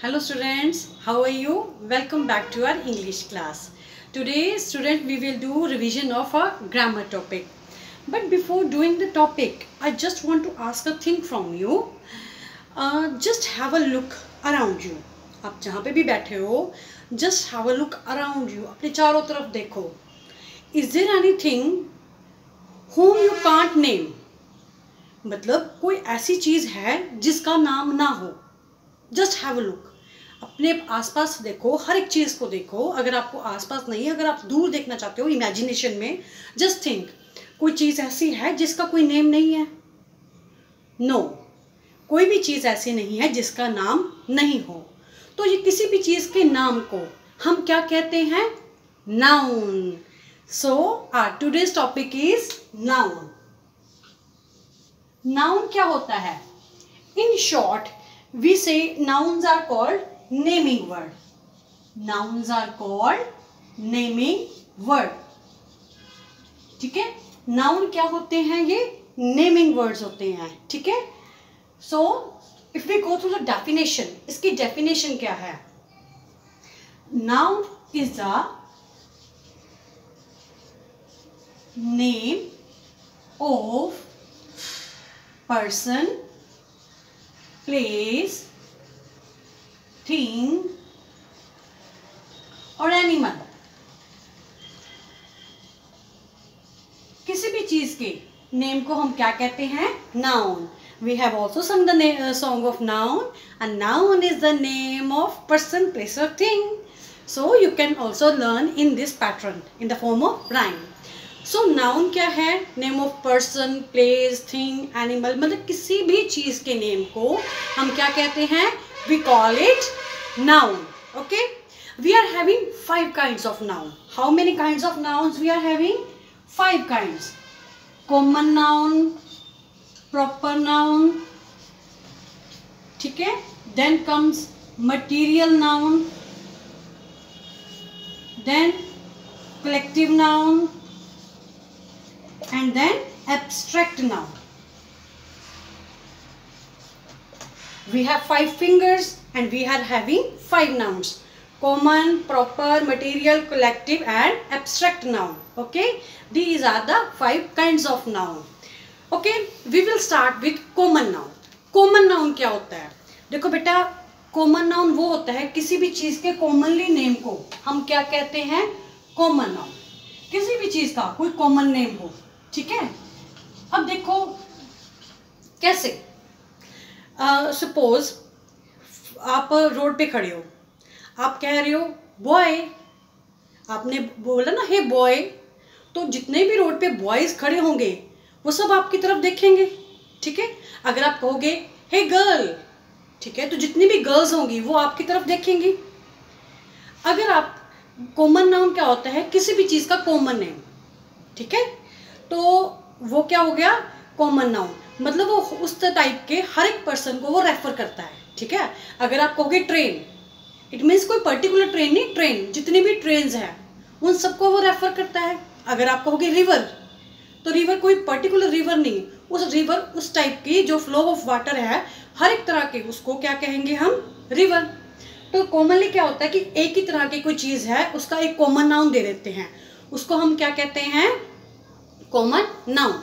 Hello students, how are you? Welcome back to our English class. Today student we will do revision of a grammar topic. But before doing the topic, I just want to ask a thing from you. Uh, just have a look around you. आप जहाँ पे भी बैठे हो just have a look around you. अपने चारों तरफ़ देखो. Is there anything whom you can't name? मतलब कोई ऐसी चीज़ है जिसका नाम ना हो जस्ट हैव अ लुक अपने आसपास देखो, हर एक चीज़ को देखो। अगर आपको आसपास नहीं अगर आप दूर देखना चाहते हो इमेजिनेशन में जस्ट थिंक कोई चीज़ ऐसी है जिसका कोई नेम नहीं है? No no. कोई भी चीज़ ऐसी नहीं है जिसका नाम नहीं हो। तो ये किसी भी चीज़ के नाम को हम क्या कहते हैं? Noun so our today's topic is noun noun क्या होता है? In short we say nouns are called naming word nouns are called naming word ठीक है? नाउन क्या होते हैं ये? नेमिंग वर्ड्स होते हैं ठीक है? So if we go through the definition इसकी डेफिनेशन क्या है? Noun is the name of person, place, thing और एनिमल किसी भी चीज़ के नेम को हम क्या कहते हैं? Noun we have also sung the song of noun and noun is the name of person place और thing so you can also learn in this pattern in the form of rhyme so so, noun क्या है? Name of person place thing animal मतलब किसी भी चीज़ के name को हम क्या कहते हैं? We call it noun okay we are having five kind of noun how many kind of noun we are having five kind common noun proper noun ठीक है? Then comes material noun then collective noun and then abstract noun. We have five fingers and we are having five nouns. Common, proper, material, collective and abstract noun. Okay. These are the five kinds of noun. Okay. We will start with common noun. Common noun क्या होता है देखो बेटा common noun वो होता है किसी भी चीज़ के कॉमनली नेम को हम क्या कहते हैं कॉमन नाउन किसी भी चीज़ का कोई कॉमन नेम हो ठीक है? अब देखो कैसे? सपोज़ uh, आप रोड पे खड़े हो। आप कह रहे हो बॉय आपने बोला ना हे बॉय तो जितने भी रोड पे बॉयज़ खड़े होंगे वो सब आपकी तरफ़ देखेंगे ठीक है? अगर आप कहोगे हे गर्ल ठीक है तो जितनी भी गर्ल्स होंगी वो आपकी तरफ़ देखेंगी। अगर आप कॉमन नाउन क्या होता है किसी भी चीज़ का कॉमन नेम ठीक है? तो वो क्या हो गया? कॉमन नाउन मतलब वो उस टाइप के हर एक पर्सन को वो रेफर करता है, ठीक है? अगर आप कहोगे ट्रेन इट मीन्स कोई पर्टिकुलर ट्रेन नहीं ट्रेन जितनी भी ट्रेन हैं, उन सबको वो रेफर करता है। अगर आप कहोगे रिवर तो रिवर कोई पर्टिकुलर रिवर नहीं, उस रिवर उस टाइप की जो फ्लो ऑफ़ वाटर है, हर एक तरह के उसको क्या कहेंगे हम? रिवर तो कॉमनली क्या होता है कि एक ही तरह की कोई चीज़ है, उसका एक कॉमन नाउन दे देते हैं। उसको हम क्या कहते हैं? Common noun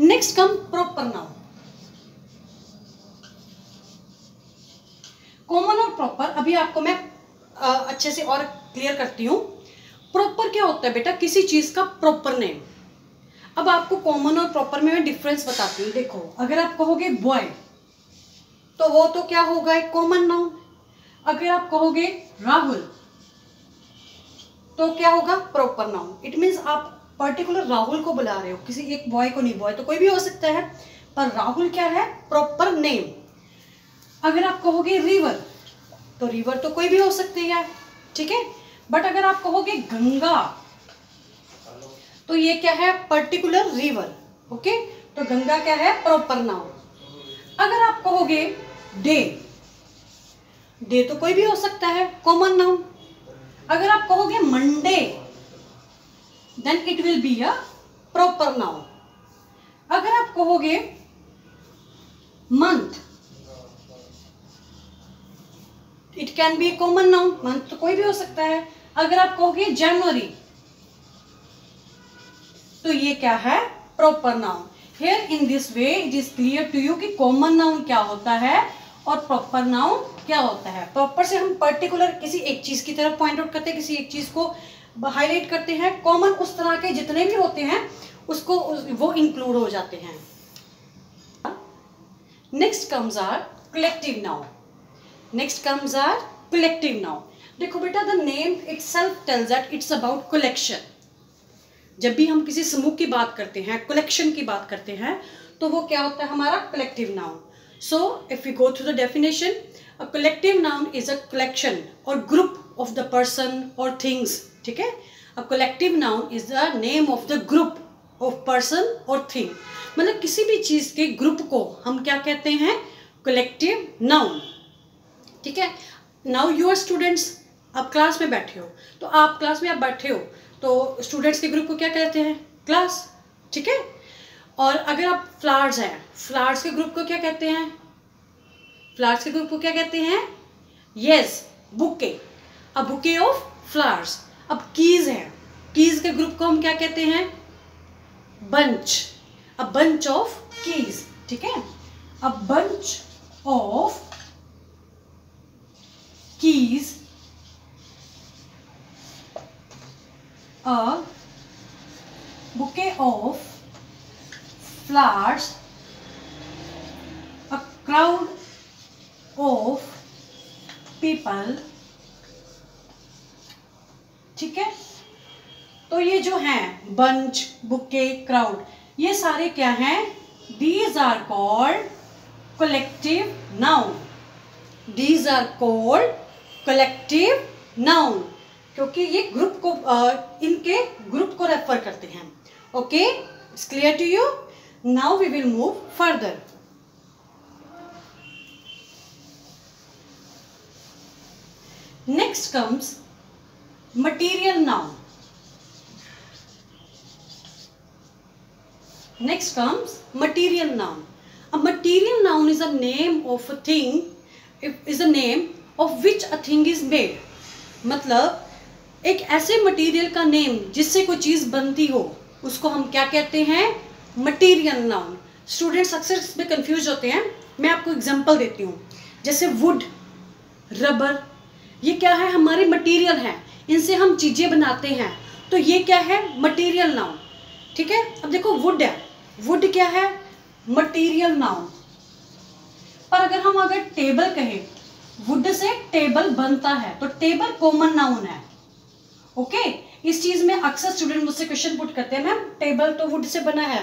next come proper noun common और प्रॉपर अभी आपको मैं आ, अच्छे से और क्लियर करती हूँ। प्रॉपर क्या होता है बेटा? किसी चीज़ का प्रॉपर नेम अब आपको कॉमन और प्रॉपर में मैं डिफरेंस बताती हूँ। देखो अगर आप कहोगे बॉय तो वो तो क्या होगा एक कॉमन नाउन अगर आप कहोगे राहुल तो क्या होगा? प्रॉपर नाउन इट मीन्स आप पर्टिकुलर राहुल को बुला रहे हो, किसी एक बॉय को नहीं बॉय तो कोई भी हो सकता है, पर राहुल क्या है? प्रॉपर नेम अगर आप कहोगे रिवर तो रिवर तो कोई भी हो सकती है, ठीक है? बट अगर आप कहोगे गंगा तो ये क्या है? पर्टिकुलर रिवर ओके तो गंगा क्या है? प्रॉपर नाउन अगर आप कहोगे डे डे तो कोई भी हो सकता है कॉमन नाउन अगर आप कहोगे Monday then it will be a proper noun अगर आप कहोगे month it can be common noun month तो कोई भी हो सकता है। अगर आप कहोगे जनवरी तो ये क्या है? Proper noun here in this way it is clear to you कि कॉमन नाउन क्या होता है और प्रॉपर नाउन क्या होता है। प्रॉपर से हम पर्टिकुलर किसी एक चीज़ की तरफ़ पॉइंट आउट करते हैं, किसी एक चीज़ को। हाईलाइट करते हैं कॉमन उस तरह के जितने भी होते हैं, उसको वो इंक्लूड हो जाते हैं। Next comes our collective noun next comes our collective noun देखो बेटा the name itself tells that it's about collection जब भी हम किसी समूह की बात करते हैं कलेक्शन की बात करते हैं तो वो क्या होता है? हमारा collective noun so if you go through the definition a collective noun is a collection और ग्रुप ऑफ़ द पर्सन और थिंग्स ठीक है? A collective noun is the name of the group of person और thing मतलब किसी भी चीज़ के group को हम क्या कहते हैं? कलेक्टिव नाउन ठीक है? नाउ यू आर स्टूडेंट्स आप क्लास में बैठे हो तो आप क्लास में आप बैठे हो तो स्टूडेंट्स के ग्रुप को क्या कहते हैं? क्लास ठीक है? और अगर आप फ्लावर्स हैं फ्लावर्स के ग्रुप को क्या कहते हैं? फ्लावर्स के ग्रुप को क्या कहते हैं? Yes bouquet a bouquet of flowers अब कीज है. कीज के ग्रुप को हम क्या कहते हैं? Bunch a bunch of keys ठीक है? A bunch of keys a bouquet of flowers, a crowd of people ठीक है? तो ये जो हैं बंच बुके क्राउड ये सारे क्या हैं? These are called collective noun these are called collective noun क्योंकि ये ग्रुप को इनके ग्रुप को रेफर करते हैं। Okay it's clear to you now we will move further next comes material noun next comes material noun material noun is a name of a thing is a name of which a thing is made मतलब एक ऐसे material का name जिससे कोई चीज़ बनती हो, उसको हम क्या कहते हैं? मटेरियल नाउन स्टूडेंट्स अक्सर इसमें कंफ्यूज होते हैं। मैं आपको एग्जांपल देती हूँ। जैसे वुड रबर ये क्या है? हमारे मटेरियल हैं। इनसे हम चीज़ें बनाते हैं। तो ये क्या है? मटेरियल नाउन ठीक है? अब देखो वुड है। वुड क्या है? मटेरियल नाउन पर अगर हम अगर टेबल कहें वुड से टेबल बनता है तो टेबल कॉमन नाउन है। ओके इस चीज़ में अक्सर स्टूडेंट मुझसे क्वेश्चन पुट करते हैं मैम टेबल तो वुड से बना है।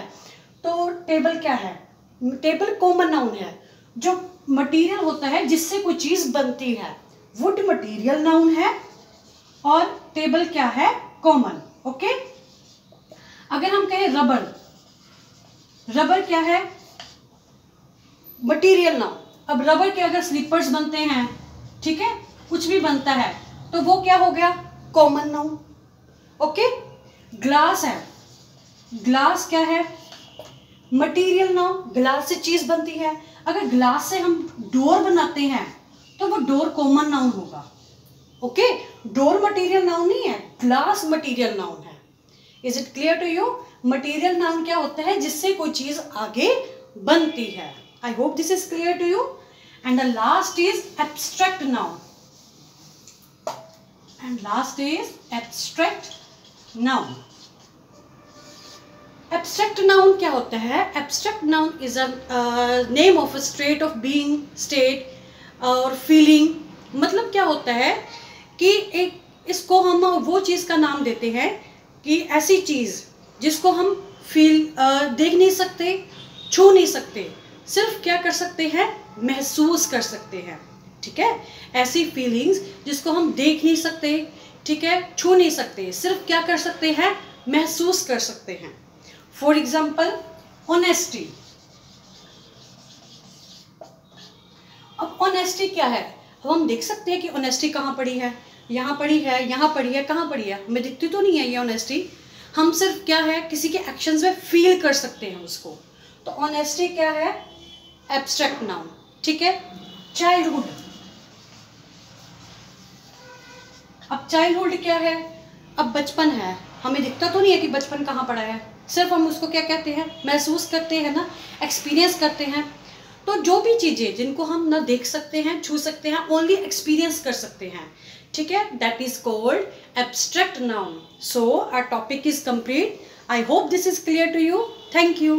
तो टेबल क्या है? टेबल कॉमन नाउन है, जो मटेरियल होता है, जिससे कोई चीज़ बनती है। वुड मटेरियल नाउन है और टेबल क्या है? कॉमन ओके अगर हम कहें रबर रबर क्या है? मटेरियल नाउन अब रबर के अगर स्लीपर्स बनते हैं ठीक है? कुछ भी बनता है तो वो क्या हो गया? कॉमन नाउन ओके ग्लास है। ग्लास क्या है? मटेरियल नाउन ग्लास से चीज़ बनती है। अगर ग्लास से हम डोर बनाते हैं तो वो डोर कॉमन नाउन होगा। ओके डोर मटेरियल नाउन नहीं है ग्लास मटेरियल नाउन है. Is it clear to you material noun क्या होता है जिससे कोई चीज़ आगे बनती है? I hope this is clear to you and the last is abstract noun and last is abstract noun. Abstract noun क्या होता है? Abstract noun is a name of a state of being state और feeling मतलब क्या होता है? कि एक, इसको हम वो चीज़ का नाम देते हैं कि ऐसी चीज़ जिसको हम फील देख नहीं सकते, छू नहीं सकते। सिर्फ़ क्या कर सकते हैं? महसूस कर सकते हैं। ठीक है? ऐसी फीलिंग्स जिसको हम देख नहीं सकते, ठीक है? छू नहीं सकते। सिर्फ़ क्या कर सकते हैं? महसूस कर सकते हैं। फॉर एग्ज़ाम्पल ऑनेस्टी अब ऑनेस्टी क्या है? अब हम देख सकते हैं कि ऑनेस्टी कहाँ पड़ी है? यहाँ पड़ी है, यहाँ पड़ी है, कहाँ पड़ी है? हमें दिखती तो नहीं है ये ऑनेस्टी हम सिर्फ़ क्या है, किसी के एक्शंस में फील कर सकते हैं उसको। तो ऑनेस्टी क्या है? एब्स्ट्रैक्ट नाउन ठीक है? चाइल्डहुड अब चाइल्डहुड क्या है? अब बचपन है। हमें दिखता तो नहीं है कि बचपन कहाँ पड़ा है। सिर्फ़ हम उसको क्या कहते हैं? महसूस करते हैं ना? एक्सपीरियंस करते हैं। तो जो भी चीज़ें जिनको हम ना देख सकते हैं, छू सकते हैं ओनली एक्सपीरियंस कर सकते हैं। ठीक है? That is called abstract noun so our topic is complete I hope this is clear to you thank you